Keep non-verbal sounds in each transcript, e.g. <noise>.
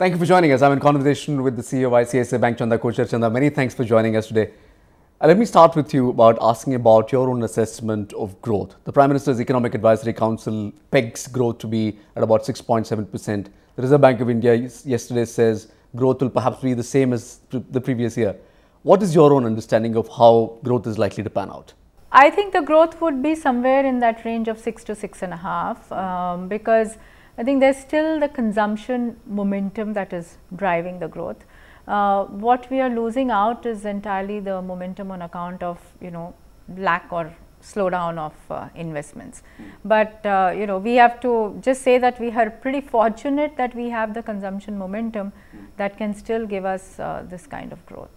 Thank you for joining us. I'm in conversation with the CEO of ICICI Bank, Chanda Kochhar. Chanda, many thanks for joining us today. Uh, let me start with you about asking about your own assessment of growth. The Prime Minister's Economic Advisory Council pegs growth to be at about 6.7%. The Reserve Bank of India yesterday says growth will perhaps be the same as the previous year. What is your own understanding of how growth is likely to pan out? I think the growth would be somewhere in that range of six to six and a half um, because I think there's still the consumption momentum that is driving the growth. Uh, what we are losing out is entirely the momentum on account of you know lack or slowdown of uh, investments. Mm. But uh, you know we have to just say that we are pretty fortunate that we have the consumption momentum mm. that can still give us uh, this kind of growth.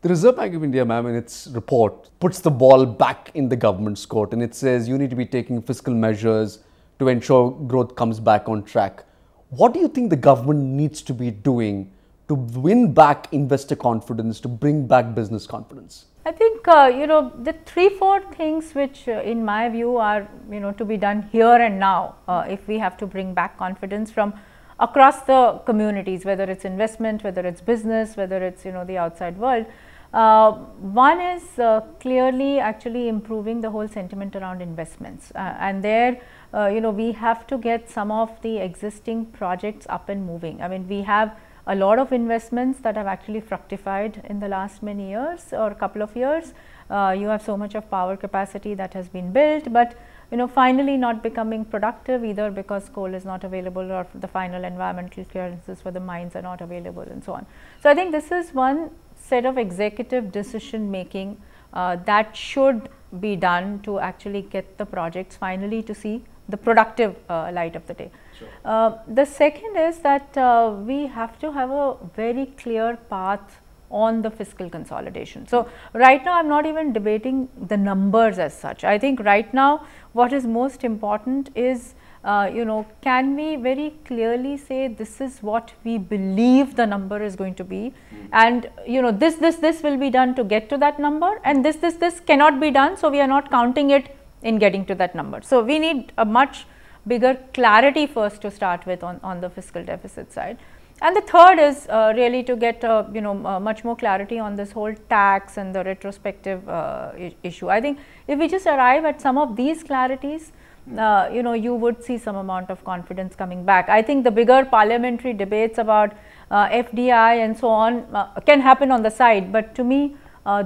The Reserve Bank of India, ma'am, in its report puts the ball back in the government's court and it says you need to be taking fiscal measures to ensure growth comes back on track. What do you think the government needs to be doing to win back investor confidence, to bring back business confidence? I think uh, you know the three four things which, uh, in my view, are you know to be done here and now. Uh, if we have to bring back confidence from across the communities, whether it's investment, whether it's business, whether it's you know the outside world. Uh, one is uh, clearly actually improving the whole sentiment around investments uh, and there uh, you know we have to get some of the existing projects up and moving. I mean we have a lot of investments that have actually fructified in the last many years or couple of years. Uh, you have so much of power capacity that has been built, but you know finally not becoming productive either because coal is not available or the final environmental clearances for the mines are not available and so on. So, I think this is one set of executive decision making uh, that should be done to actually get the projects finally to see the productive uh, light of the day. Sure. Uh, the second is that uh, we have to have a very clear path on the fiscal consolidation. So, right now I am not even debating the numbers as such. I think right now what is most important is uh, you know, can we very clearly say this is what we believe the number is going to be mm. and you know this, this, this will be done to get to that number and this, this, this cannot be done. So, we are not counting it in getting to that number. So, we need a much bigger clarity first to start with on, on the fiscal deficit side. And the third is uh, really to get uh, you know uh, much more clarity on this whole tax and the retrospective uh, issue. I think if we just arrive at some of these clarities, uh, you know, you would see some amount of confidence coming back. I think the bigger parliamentary debates about uh, FDI and so on can happen on the side, but to me,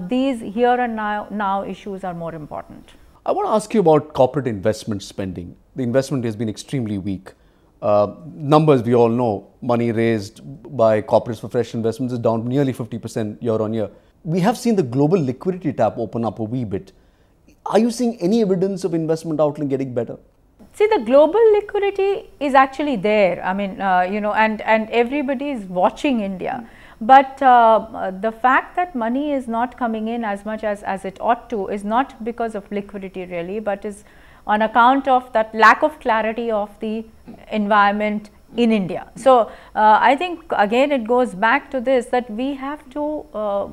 these here and now, now issues are more important. I want to ask you about corporate investment spending. The investment has been extremely weak. Uh, numbers we all know, money raised by corporates for fresh investments is down nearly 50% year on year. We have seen the global liquidity tap open up a wee bit. Are you seeing any evidence of investment outlook getting better? See, the global liquidity is actually there. I mean, uh, you know, and, and everybody is watching India. But uh, the fact that money is not coming in as much as, as it ought to is not because of liquidity really, but is on account of that lack of clarity of the environment in India. So, uh, I think again it goes back to this that we have to uh,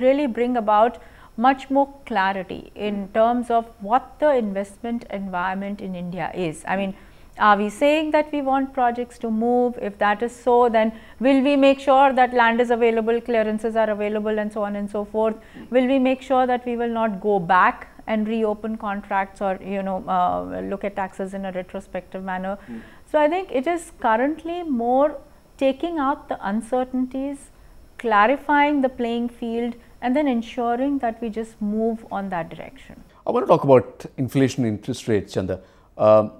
really bring about much more clarity in terms of what the investment environment in India is. I mean, are we saying that we want projects to move? If that is so, then will we make sure that land is available, clearances are available and so on and so forth? Will we make sure that we will not go back and reopen contracts or you know uh, look at taxes in a retrospective manner? Mm. So, I think it is currently more taking out the uncertainties, clarifying the playing field and then ensuring that we just move on that direction. I want to talk about inflation interest rates, Chanda. Um,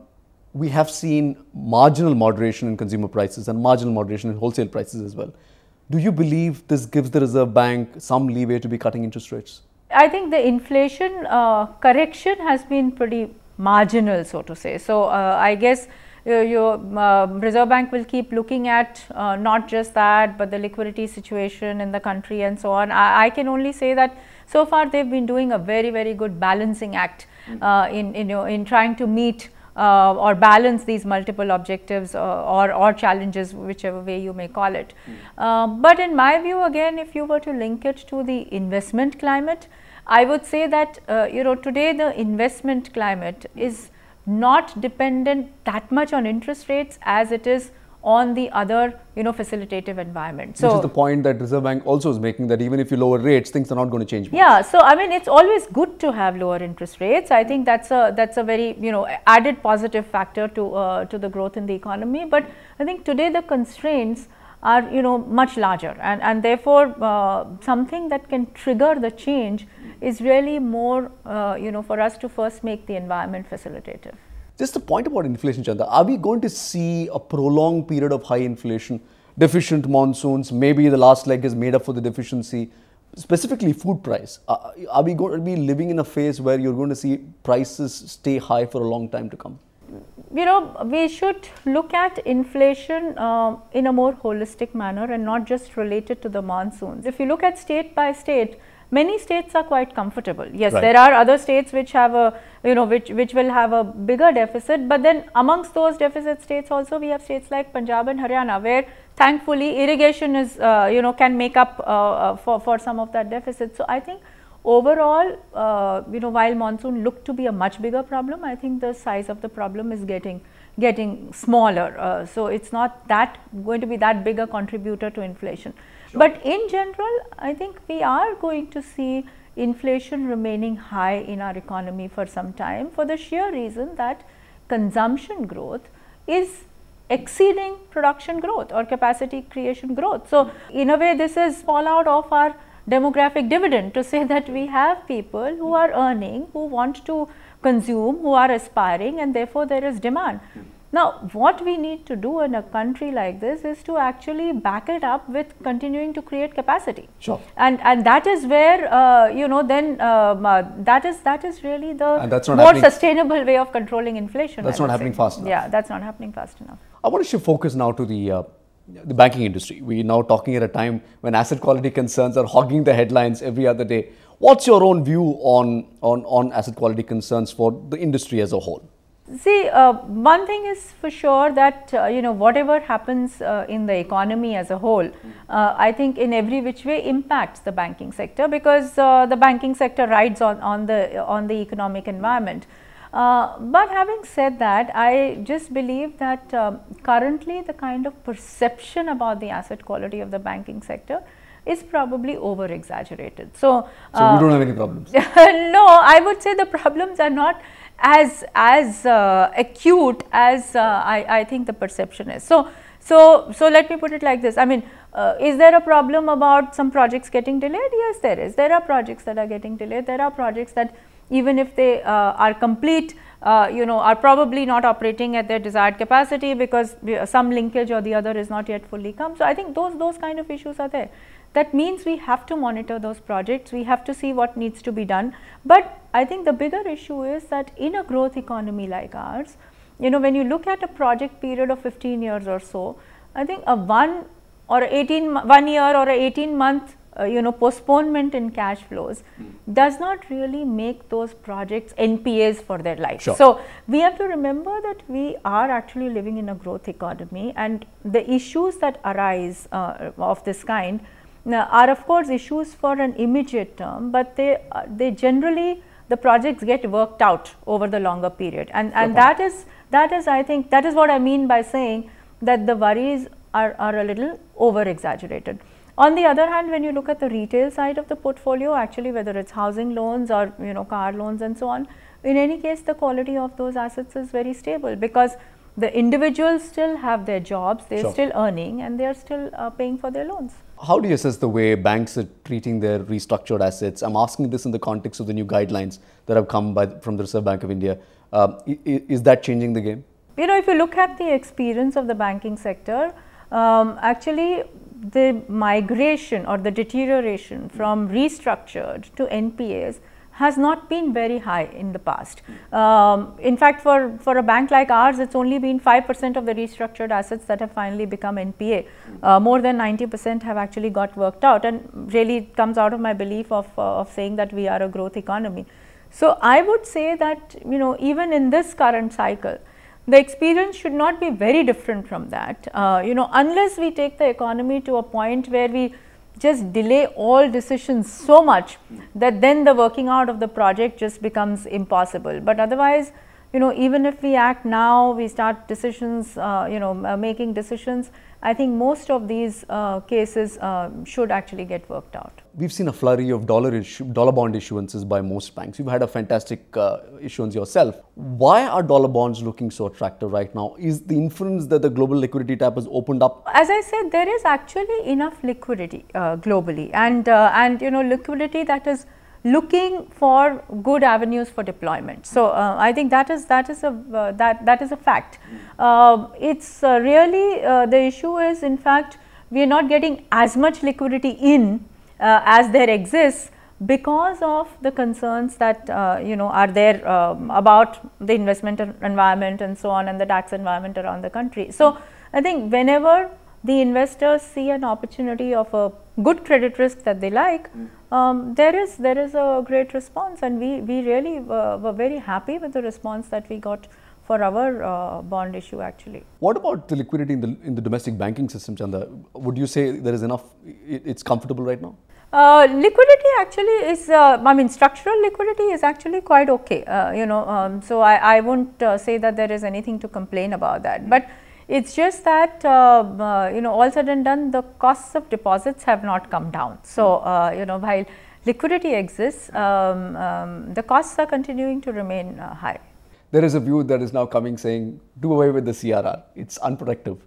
we have seen marginal moderation in consumer prices and marginal moderation in wholesale prices as well. Do you believe this gives the Reserve Bank some leeway to be cutting interest rates? I think the inflation uh, correction has been pretty marginal, so to say. So, uh, I guess your uh, Reserve Bank will keep looking at uh, not just that, but the liquidity situation in the country and so on. I, I can only say that so far they have been doing a very, very good balancing act uh, in, you know, in trying to meet uh, or balance these multiple objectives uh, or, or challenges, whichever way you may call it. Mm. but in my view, again, if you were to link it to the investment climate, I would say that, you know, today the investment climate is not dependent that much on interest rates as it is on the other you know facilitative environment. So which is the point that reserve bank also is making that even if you lower rates things are not going to change much. yeah so i mean it's always good to have lower interest rates. I think that's a that's a very you know added positive factor to uh, to the growth in the economy. But i think today the constraints are you know much larger. And and therefore uh, something that can trigger the change is really more uh, you know for us to first make the environment facilitative just the point about inflation, Chanda. Are we going to see a prolonged period of high inflation, deficient monsoons? Maybe the last leg is made up for the deficiency. Specifically, food price. Uh, are we going to be living in a phase where you're going to see prices stay high for a long time to come? You know, we should look at inflation uh, in a more holistic manner and not just related to the monsoons. If you look at state by state, many states are quite comfortable. Yes, right. there are other states which have a, you know, which, which will have a bigger deficit, but then amongst those deficit states also we have states like Punjab and Haryana where thankfully irrigation is, uh, you know, can make up uh, uh, for, for some of that deficit. So, I think overall, uh, you know, while monsoon looked to be a much bigger problem, I think the size of the problem is getting getting smaller. Uh, so, it's not that going to be that big a contributor to inflation. Sure. But in general, I think we are going to see inflation remaining high in our economy for some time for the sheer reason that consumption growth is exceeding production growth or capacity creation growth. So, in a way this is fallout of our demographic dividend to say <laughs> that we have people who are earning, who want to consume, who are aspiring and therefore there is demand. Now, what we need to do in a country like this is to actually back it up with continuing to create capacity. Sure. And and that is where uh, you know then um, uh, that is that is really the more sustainable way of controlling inflation. That's not happening say. fast enough. Yeah, that's not happening fast enough. I want to shift focus now to the. Uh, the banking industry. We're now talking at a time when asset quality concerns are hogging the headlines every other day. What's your own view on, on, on asset quality concerns for the industry as a whole? See, uh, one thing is for sure that uh, you know whatever happens uh, in the economy as a whole, uh, I think in every which way impacts the banking sector because uh, the banking sector rides on on the on the economic environment. Uh, but having said that, I just believe that um, currently the kind of perception about the asset quality of the banking sector is probably over exaggerated. So, so we don't have any problems. <laughs> no, I would say the problems are not as as uh, acute as uh, I, I think the perception is. So, so, so let me put it like this. I mean, uh, is there a problem about some projects getting delayed? Yes, there is. There are projects that are getting delayed. There are projects that even if they uh, are complete, uh, you know, are probably not operating at their desired capacity because some linkage or the other is not yet fully come. So, I think those those kind of issues are there. That means we have to monitor those projects, we have to see what needs to be done. But I think the bigger issue is that in a growth economy like ours, you know, when you look at a project period of 15 years or so, I think a one or 18 one year or a 18 month uh, you know postponement in cash flows mm. does not really make those projects NPAs for their life. Sure. So, we have to remember that we are actually living in a growth economy and the issues that arise uh, of this kind now, are of course issues for an immediate term, but they uh, they generally the projects get worked out over the longer period and and that is that is I think that is what I mean by saying that the worries are, are a little over exaggerated. On the other hand, when you look at the retail side of the portfolio, actually whether it's housing loans or you know car loans and so on, in any case the quality of those assets is very stable because the individuals still have their jobs, they're sure. still earning and they are still uh, paying for their loans how do you assess the way banks are treating their restructured assets? I'm asking this in the context of the new guidelines that have come by, from the Reserve Bank of India. Uh, is that changing the game? You know, if you look at the experience of the banking sector, um, actually the migration or the deterioration from restructured to NPAs has not been very high in the past. Um, in fact, for, for a bank like ours, it's only been 5 percent of the restructured assets that have finally become NPA. Uh, more than 90 percent have actually got worked out and really it comes out of my belief of, uh, of saying that we are a growth economy. So, I would say that you know even in this current cycle, the experience should not be very different from that. Uh, you know unless we take the economy to a point where we just delay all decisions so much that then the working out of the project just becomes impossible. But otherwise, you know, even if we act now, we start decisions, uh, you know, uh, making decisions, I think most of these uh, cases uh, should actually get worked out. We've seen a flurry of dollar issue, dollar bond issuances by most banks. You've had a fantastic uh, issuance yourself. Why are dollar bonds looking so attractive right now? Is the inference that the global liquidity tap has opened up? As I said, there is actually enough liquidity uh, globally, and uh, and you know liquidity that is looking for good avenues for deployment. So uh, I think that is that is a uh, that that is a fact. Uh, it's really uh, the issue is in fact we are not getting as much liquidity in as there exists because of the concerns that you know are there um, about the investment environment and so on and the tax environment around the country. So I think whenever the investors see an opportunity of a good credit risk that they like, um, there is there is a great response, and we we really uh, were very happy with the response that we got for our uh, bond issue actually. What about the liquidity in the in the domestic banking system, Chanda? Would you say there is enough? It, it's comfortable right now. Uh, liquidity actually is, uh, I mean, structural liquidity is actually quite okay. Uh, you know, um, so I, I won't uh, say that there is anything to complain about that. But it's just that uh, uh, you know all said and done the costs of deposits have not come down. So, uh, you know while liquidity exists, um, um, the costs are continuing to remain uh, high. There is a view that is now coming saying do away with the CRR. It's unproductive.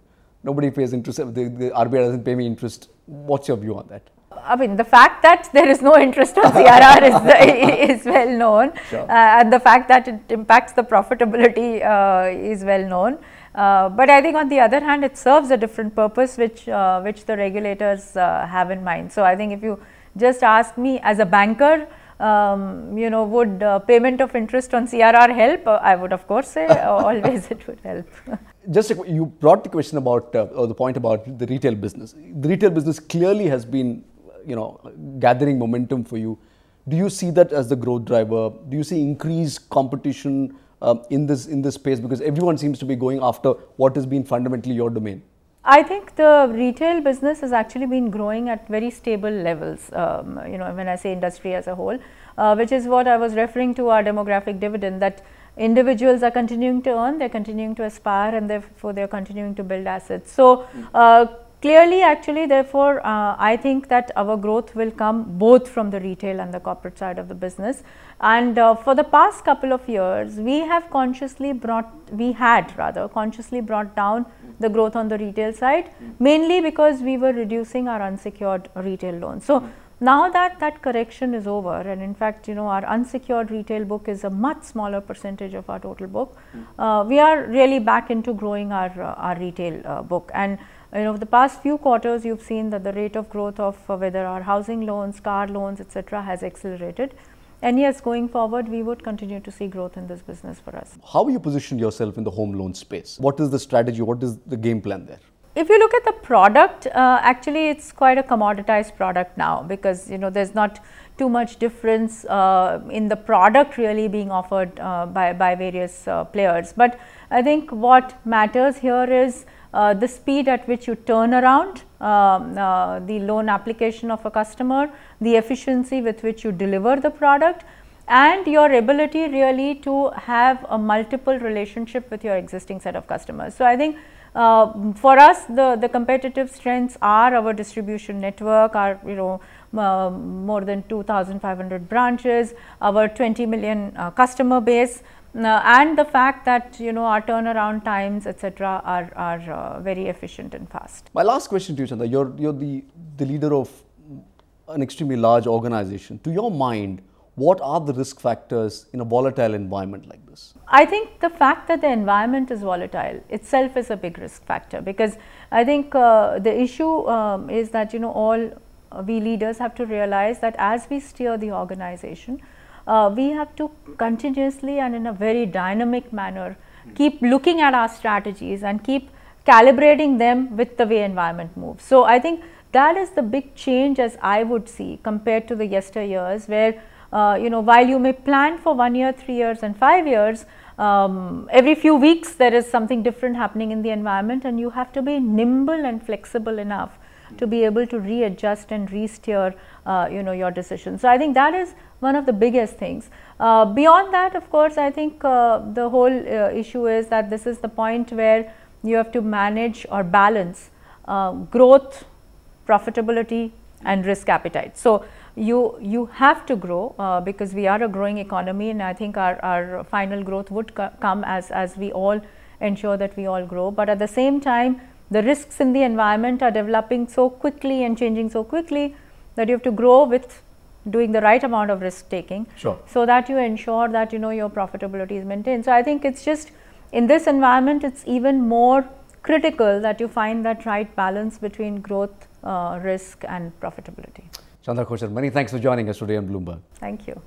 Nobody pays interest. The, the RBI doesn't pay me interest. What's your view on that? I mean, the fact that there is no interest on CRR is, <laughs> is well known, sure. uh, and the fact that it impacts the profitability uh, is well known. Uh, but I think on the other hand, it serves a different purpose which, uh, which the regulators uh, have in mind. So, I think if you just ask me as a banker, um, you know, would uh, payment of interest on CRR help? Uh, I would of course say <laughs> always it would help. <laughs> Just a, you brought the question about or the point about the retail business. The retail business clearly has been, you know, gathering momentum for you. Do you see that as the growth driver? Do you see increased competition? um, in this in this space because everyone seems to be going after what has been fundamentally your domain? I think the retail business has actually been growing at very stable levels. Um, you know, when I say industry as a whole, uh, which is what I was referring to our demographic dividend that individuals are continuing to earn, they're continuing to aspire, and therefore they're continuing to build assets. So. Uh, clearly actually therefore uh, I think that our growth will come both from the retail and the corporate side of the business and uh, for the past couple of years we have consciously brought we had rather consciously brought down the growth on the retail side mainly because we were reducing our unsecured retail loans. So, now that that correction is over and in fact you know our unsecured retail book is a much smaller percentage of our total book uh, we are really back into growing our uh, our retail uh, book and you know the past few quarters you've seen that the rate of growth of uh, whether our housing loans, car loans etc. has accelerated and yes going forward we would continue to see growth in this business for us. How are you positioned yourself in the home loan space? What is the strategy? What is the game plan there? If you look at the product, uh, actually it's quite a commoditized product now because you know there's not too much difference uh, in the product really being offered uh, by, by various uh, players. But I think what matters here is uh, the speed at which you turn around um, uh, the loan application of a customer, the efficiency with which you deliver the product and your ability really to have a multiple relationship with your existing set of customers. So, I think uh, for us the, the competitive strengths are our distribution network, our you know uh, more than 2500 branches, our 20 million uh, customer base uh, and the fact that you know our turnaround times etc are, are uh, very efficient and fast. My last question to you Chanda, you're, you're the, the leader of an extremely large organization. To your mind, what are the risk factors in a volatile environment like this? I think the fact that the environment is volatile itself is a big risk factor because I think uh, the issue um, is that you know all we leaders have to realize that as we steer the organization, uh, we have to continuously and in a very dynamic manner keep looking at our strategies and keep calibrating them with the way environment moves. So, I think that is the big change as I would see compared to the yesteryears where uh, you know while you may plan for one year, three years and five years, um, every few weeks there is something different happening in the environment and you have to be nimble and flexible enough to be able to readjust and re-steer, uh, you know, your decisions. So I think that is one of the biggest things. Uh, beyond that, of course, I think uh, the whole uh, issue is that this is the point where you have to manage or balance uh, growth, profitability, and risk appetite. So you you have to grow uh, because we are a growing economy, and I think our, our final growth would co come as as we all ensure that we all grow. But at the same time, the risks in the environment are developing so quickly and changing so quickly that you have to grow with doing the right amount of risk taking Sure. so that you ensure that you know your profitability is maintained so i think it's just in this environment it's even more critical that you find that right balance between growth uh, risk and profitability Chanda Kochhar, many thanks for joining us today on Bloomberg. thank you